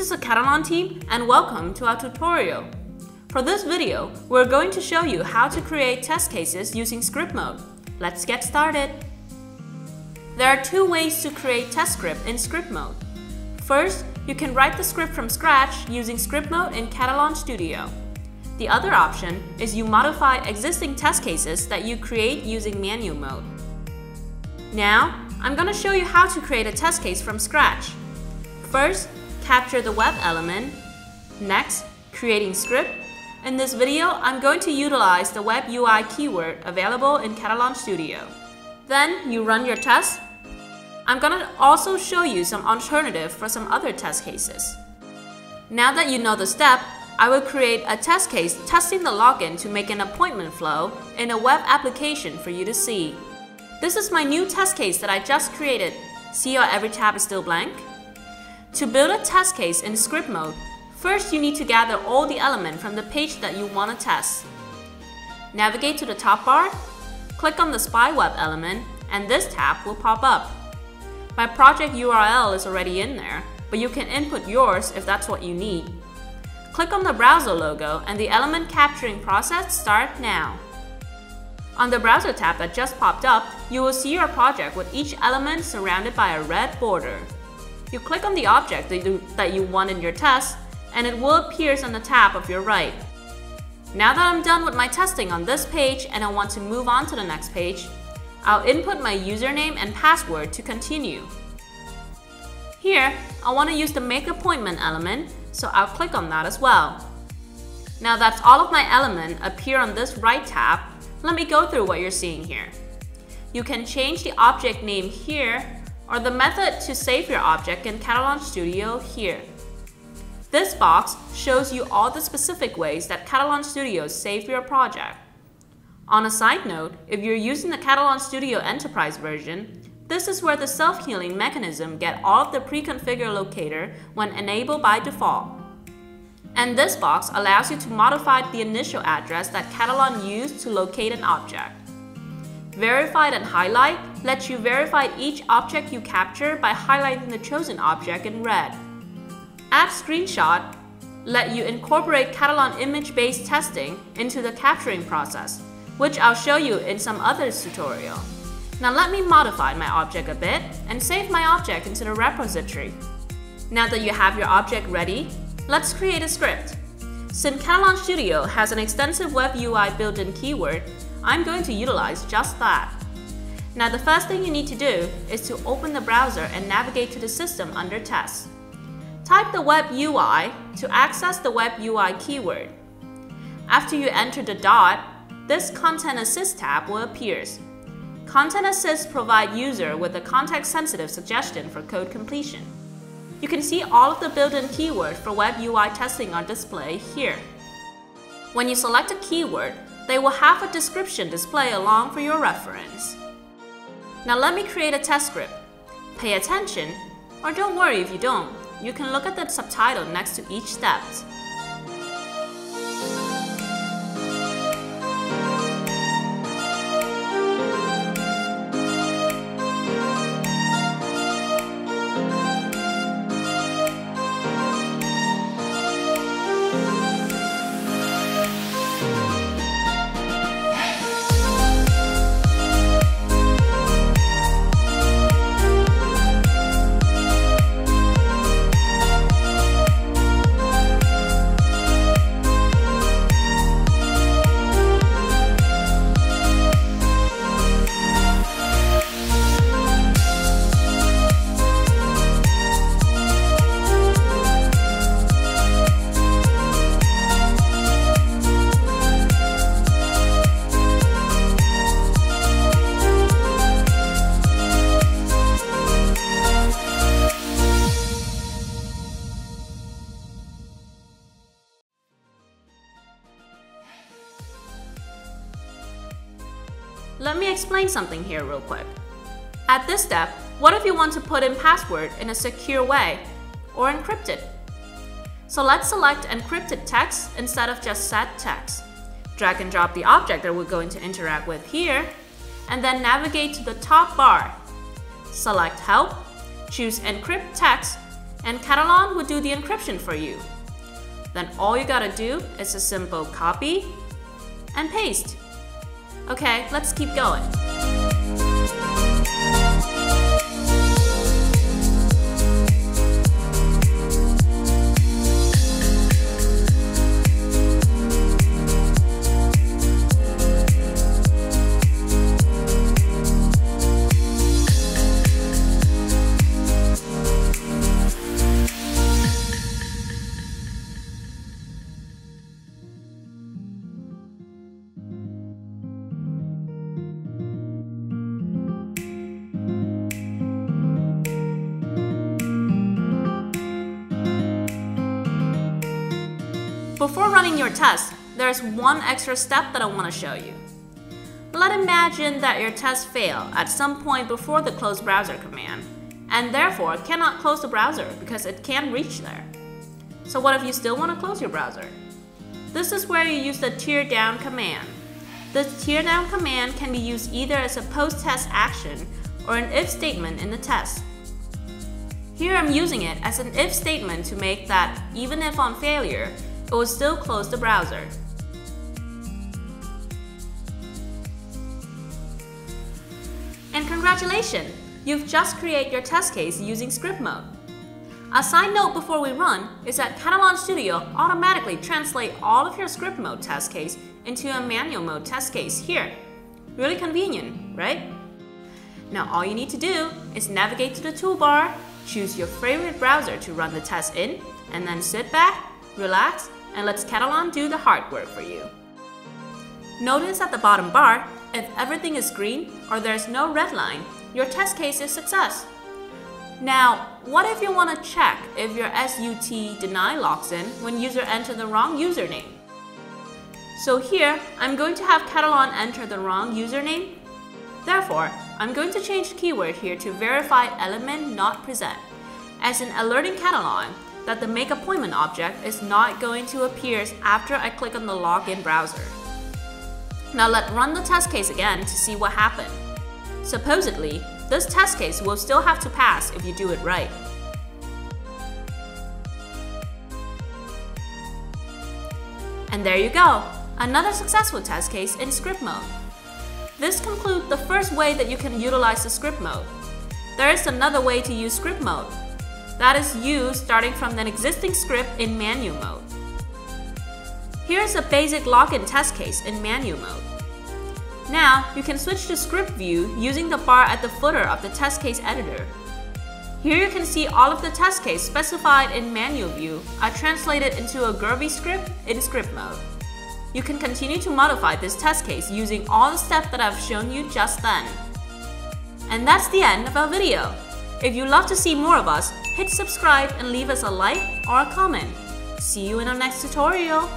This is the Katalon team and welcome to our tutorial. For this video, we're going to show you how to create test cases using script mode. Let's get started. There are two ways to create test script in script mode. First, you can write the script from scratch using script mode in Katalon Studio. The other option is you modify existing test cases that you create using manual mode. Now, I'm going to show you how to create a test case from scratch. First, capture the web element. Next, creating script. In this video, I'm going to utilize the web UI keyword available in Katalon Studio. Then you run your test. I'm going to also show you some alternative for some other test cases. Now that you know the step, I will create a test case testing the login to make an appointment flow in a web application for you to see. This is my new test case that I just created. See how every tab is still blank? To build a test case in script mode, first you need to gather all the elements from the page that you want to test. Navigate to the top bar, click on the Spy Web element, and this tab will pop up. My project URL is already in there, but you can input yours if that's what you need. Click on the browser logo and the element capturing process start now. On the browser tab that just popped up, you will see your project with each element surrounded by a red border. You click on the object that you, want in your test, and it will appear on the tab of your right. Now that I'm done with my testing on this page and I want to move on to the next page, I'll input my username and password to continue. Here, I want to use the Make Appointment element, so I'll click on that as well. Now that's all of my elements appear on this right tab, let me go through what you're seeing here. You can change the object name here or the method to save your object in Katalon Studio here. This box shows you all the specific ways that Katalon Studio save your project. On a side note, if you're using the Katalon Studio Enterprise version, this is where the self-healing mechanism get all of the pre-configured locator when enabled by default. And this box allows you to modify the initial address that Katalon used to locate an object. Verified and Highlight lets you verify each object you capture by highlighting the chosen object in red. Add Screenshot let you incorporate Katalon image-based testing into the capturing process, which I'll show you in some other tutorial. Now let me modify my object a bit and save my object into the repository. Now that you have your object ready, let's create a script. Since Katalon Studio has an extensive web UI built-in keyword, I'm going to utilize just that. Now the first thing you need to do is to open the browser and navigate to the system under Test. Type the Web UI to access the Web UI keyword. After you enter the dot, this Content Assist tab will appear. Content Assist provide user with a context-sensitive suggestion for code completion. You can see all of the built-in keywords for Web UI testing on display here. When you select a keyword, they will have a description display along for your reference. Now let me create a test script. Pay attention, or don't worry if you don't. You can look at the subtitle next to each step. Explain something here real quick. At this step, what if you want to put in password in a secure way or encrypt it? So let's select encrypted text instead of just set text. Drag and drop the object that we're going to interact with here, and then navigate to the top bar. Select Help, choose Encrypt Text, and Katalon would do the encryption for you. Then all you gotta do is a simple copy and paste. Okay, let's keep going. Before running your test, there's one extra step that I want to show you. Let's imagine that your test failed at some point before the close browser command, and therefore cannot close the browser because it can't reach there. So what if you still want to close your browser? This is where you use the tear down command. The tear down command can be used either as a post-test action or an if statement in the test. Here I'm using it as an if statement to make that even if on failure, Oh, it will still close the browser. And congratulations! You've just created your test case using script mode. A side note before we run is that Katalon Studio automatically translate all of your script mode test case into a manual mode test case here. Really convenient, right? Now all you need to do is navigate to the toolbar, choose your favorite browser to run the test in, and then sit back, relax, and let Katalon do the hard work for you. Notice at the bottom bar, if everything is green or there's no red line, your test case is success. Now, what if you want to check if your SUT deny logs in when user enter the wrong username? So here, I'm going to have Katalon enter the wrong username. Therefore, I'm going to change keyword here to verify element not present, as in alerting Katalon that the make appointment object is not going to appear after I click on the login browser. Now let's run the test case again to see what happened. Supposedly, this test case will still have to pass if you do it right. And there you go, another successful test case in script mode. This concludes the first way that you can utilize the script mode. There is another way to use script mode. That is you starting from an existing script in manual mode. Here's a basic login test case in manual mode. Now, you can switch to script view using the bar at the footer of the test case editor. Here you can see all of the test case specified in manual view are translated into a Groovy script in script mode. You can continue to modify this test case using all the steps that I've shown you just then. And that's the end of our video. If you'd love to see more of us, hit subscribe and leave us a like or a comment. See you in our next tutorial.